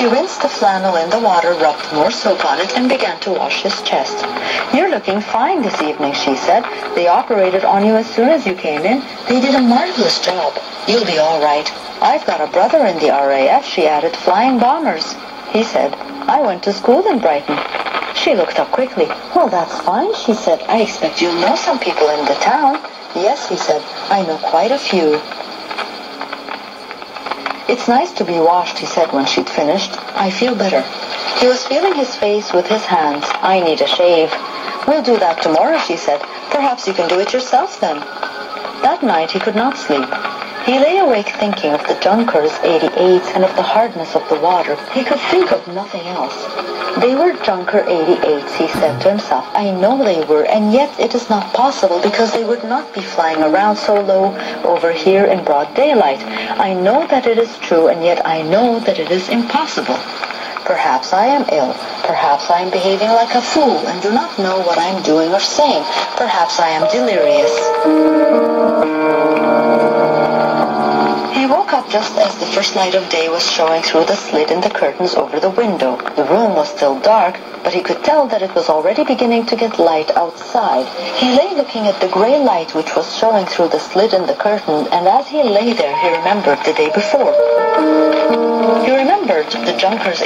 She rinsed the flannel in the water, rubbed more soap on it, and began to wash his chest. You're looking fine this evening, she said. They operated on you as soon as you came in. They did a marvelous job. You'll be all right. I've got a brother in the RAF, she added, flying bombers. He said, I went to school in Brighton. She looked up quickly. Well, that's fine, she said. I expect you'll know some people in the town. Yes, he said. I know quite a few. It's nice to be washed, he said when she'd finished. I feel better. He was feeling his face with his hands. I need a shave. We'll do that tomorrow, she said. Perhaps you can do it yourself then. That night he could not sleep. He lay awake thinking of the Junkers 88s and of the hardness of the water. He could think of nothing else. They were Junker 88s, he said to himself. I know they were, and yet it is not possible because they would not be flying around so low over here in broad daylight. I know that it is true, and yet I know that it is impossible. Perhaps I am ill. Perhaps I am behaving like a fool and do not know what I am doing or saying. Perhaps I am delirious. Up just as the first light of day was showing through the slit in the curtains over the window. The room was still dark, but he could tell that it was already beginning to get light outside. He lay looking at the gray light which was showing through the slit in the curtain, and as he lay there, he remembered the day before. He remembered the Junkers